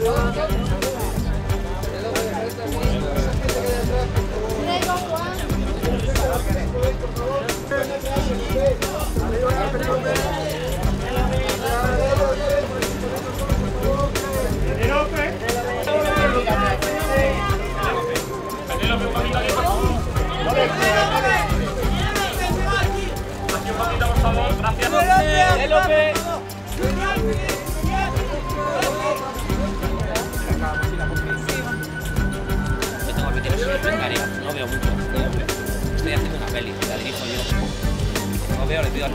Gracias. No veo mucho. Estoy haciendo una peli, la dirijo yo. No veo, le pido al